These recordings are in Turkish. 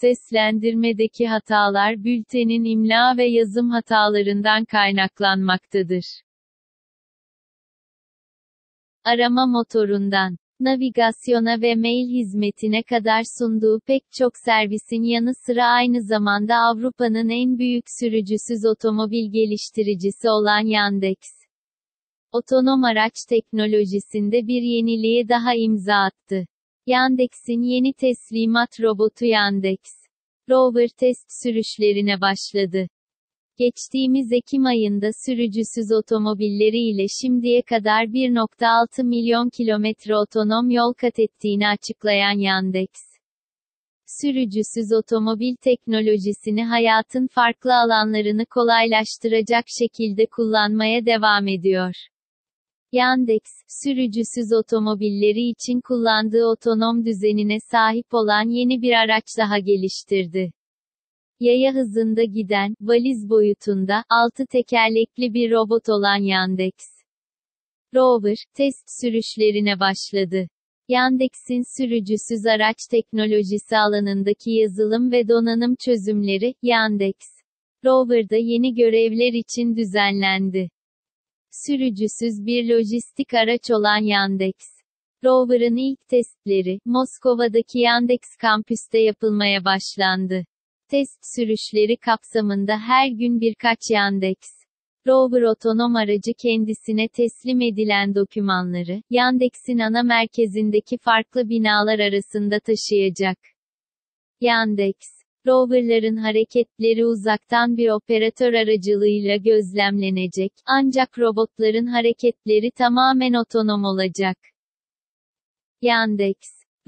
Seslendirmedeki hatalar bültenin imla ve yazım hatalarından kaynaklanmaktadır. Arama motorundan navigasyona ve mail hizmetine kadar sunduğu pek çok servisin yanı sıra aynı zamanda Avrupa'nın en büyük sürücüsüz otomobil geliştiricisi olan Yandex. Otonom araç teknolojisinde bir yeniliğe daha imza attı. Yandex'in yeni teslimat robotu Yandex Rover test sürüşlerine başladı. Geçtiğimiz Ekim ayında sürücüsüz otomobilleri ile şimdiye kadar 1.6 milyon kilometre otonom yol kat ettiğini açıklayan Yandex, sürücüsüz otomobil teknolojisini hayatın farklı alanlarını kolaylaştıracak şekilde kullanmaya devam ediyor. Yandex, sürücüsüz otomobilleri için kullandığı otonom düzenine sahip olan yeni bir araç daha geliştirdi. Yaya hızında giden, valiz boyutunda, altı tekerlekli bir robot olan Yandex. Rover, test sürüşlerine başladı. Yandex'in sürücüsüz araç teknolojisi alanındaki yazılım ve donanım çözümleri, Yandex. Rover'da yeni görevler için düzenlendi. Sürücüsüz bir lojistik araç olan Yandex. Rover'ın ilk testleri, Moskova'daki Yandex kampüste yapılmaya başlandı. Test sürüşleri kapsamında her gün birkaç Yandex Rover otonom aracı kendisine teslim edilen dokümanları, Yandex'in ana merkezindeki farklı binalar arasında taşıyacak. Yandex Rover'ların hareketleri uzaktan bir operatör aracılığıyla gözlemlenecek, ancak robotların hareketleri tamamen otonom olacak. Yandex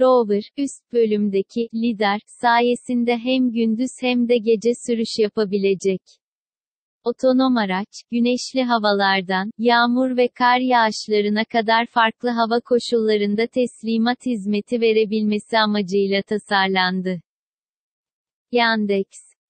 Rover, üst bölümdeki lidar sayesinde hem gündüz hem de gece sürüş yapabilecek. Otonom araç, güneşli havalardan, yağmur ve kar yağışlarına kadar farklı hava koşullarında teslimat hizmeti verebilmesi amacıyla tasarlandı. Yandex,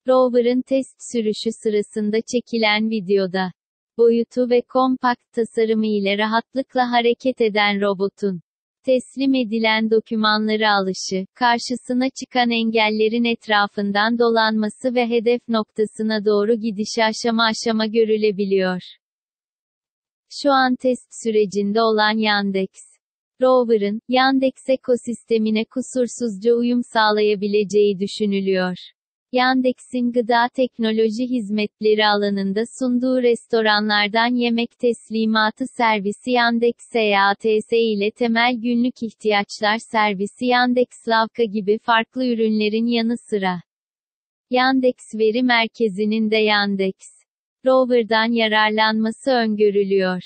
Rover'ın test sürüşü sırasında çekilen videoda, boyutu ve kompakt tasarımı ile rahatlıkla hareket eden robotun, teslim edilen dokümanları alışı, karşısına çıkan engellerin etrafından dolanması ve hedef noktasına doğru gidişi aşama aşama görülebiliyor. Şu an test sürecinde olan Yandex, Rover'ın, Yandex ekosistemine kusursuzca uyum sağlayabileceği düşünülüyor. Yandex'in gıda teknoloji hizmetleri alanında sunduğu restoranlardan yemek teslimatı servisi Yandex EATS ile temel günlük ihtiyaçlar servisi Yandex Lavka gibi farklı ürünlerin yanı sıra Yandex veri merkezinin de Yandex Rover'dan yararlanması öngörülüyor.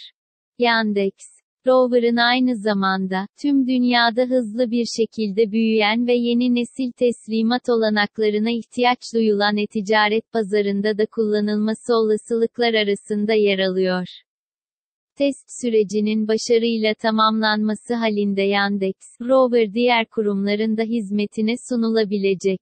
Yandex Rover'ın aynı zamanda, tüm dünyada hızlı bir şekilde büyüyen ve yeni nesil teslimat olanaklarına ihtiyaç duyulan e-ticaret pazarında da kullanılması olasılıklar arasında yer alıyor. Test sürecinin başarıyla tamamlanması halinde Yandex, Rover diğer kurumların da hizmetine sunulabilecek.